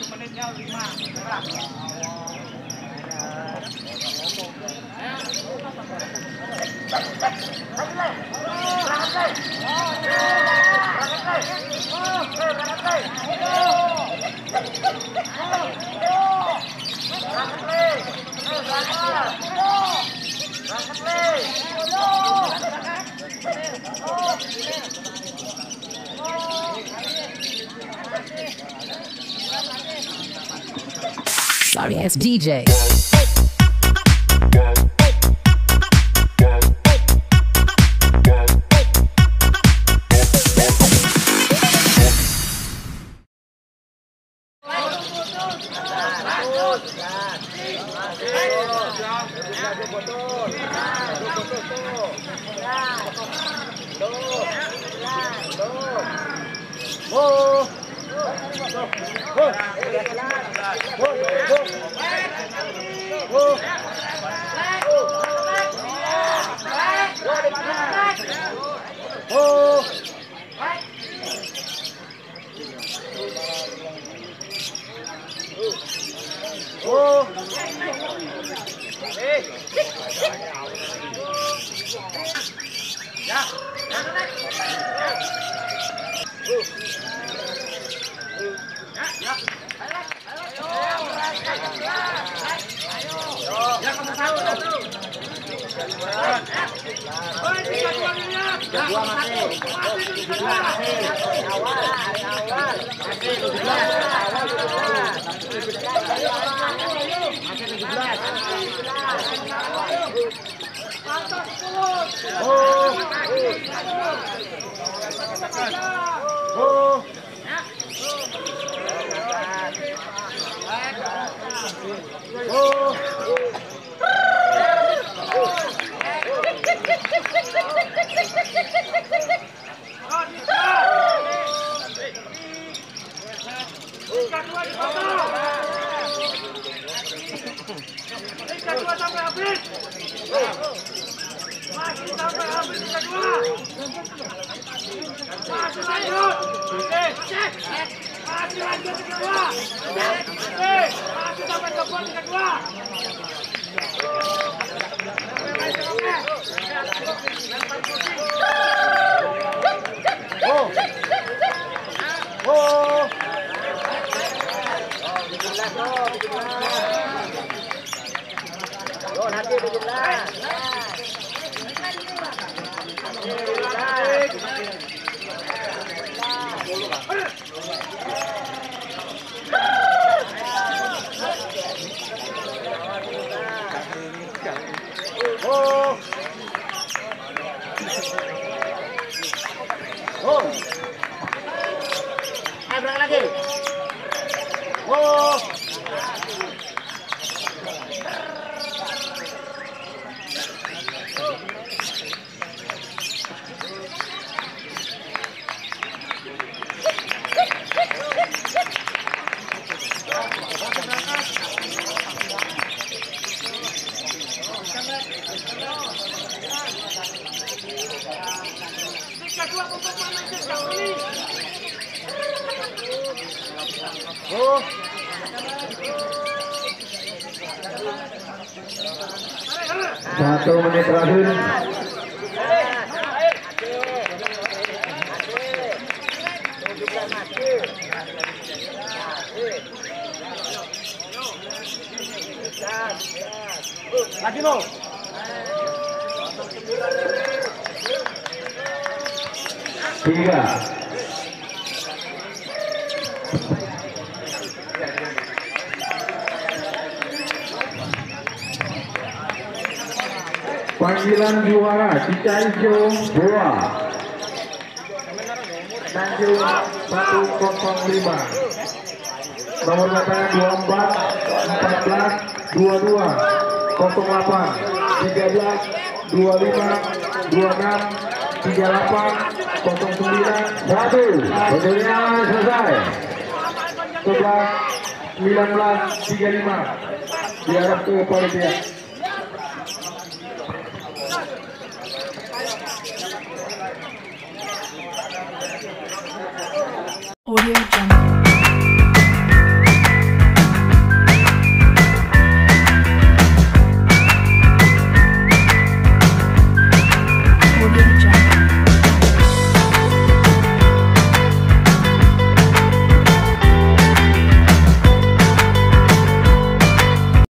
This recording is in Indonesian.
menitnya lima. Kurang. Terima. Sorry, it's DJ. Oh! Yeah. tujuh belas sampai habis. Masih sampai habis kita dua. Masih lanjut. Eh, eh, eh. Masih lanjut kita dua. Masih sampai kebun kita dua. மாட்டி விடுவீங்களா Satu menit terakhir. Lagi lo. Tiga. Panggilan juara Cicaijo Boa Tanjung 105 Nomor lapangan 24 14 22 08 13 25 26 38 09 1 Bentuknya selesai 11 19 35 diarah ke panitia Audio